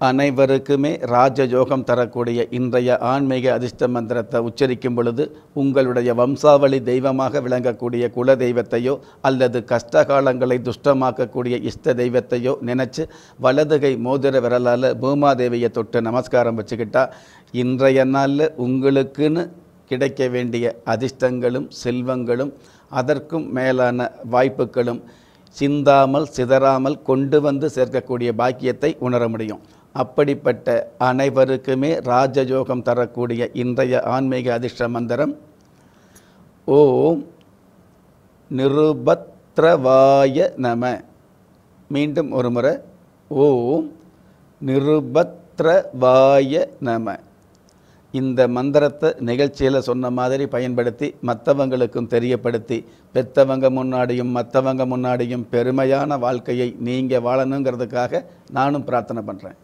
அனைவருக்குமே ராஜயோகம் தரக்கூடிய இன்றைய ஆன்மீக அதிர்ஷ்ட மந்திரத்தை உச்சரிக்கும் பொழுது உங்களுடைய வம்சாவளி தெய்வமாக விளங்கக்கூடிய குல தெய்வத்தையோ அல்லது கஷ்டகாலங்களை துஷ்டமாக்கக்கூடிய இஷ்ட தெய்வத்தையோ நினச்சி வலதுகை மோதிர விரலால் பூமாதேவியை தொட்டு நமஸ்காரம் வச்சுக்கிட்டா இன்றைய நாளில் உங்களுக்குன்னு கிடைக்க வேண்டிய அதிர்ஷ்டங்களும் செல்வங்களும் அதற்கும் மேலான வாய்ப்புகளும் சிந்தாமல் சிதறாமல் கொண்டு வந்து சேர்க்கக்கூடிய பாக்கியத்தை உணர முடியும். அப்படிப்பட்ட அனைவருக்குமே ராஜயோகம் தரக்கூடிய இன்றைய ஆன்மீக அதிர்ஷ்ட மந்திரம் ஓம் நிருபத்ரவாய நம. மீண்டும் ஒரு முறை ஓம் நிருபத்ரவாய நம. இந்த மந்திரத்தை நிகழ்ச்சியில் சொன்ன மாதிரி பயன்படுத்தி மற்றவங்களுக்கும் தெரியப்படுத்தி பெத்தவங்க முன்னாடியும் மற்றவங்க முன்னாடியும் பெருமையான வாழ்க்கையை நீங்கள் வாழணுங்கிறதுக்காக நானும் பிரார்த்தனை பண்ணுறேன்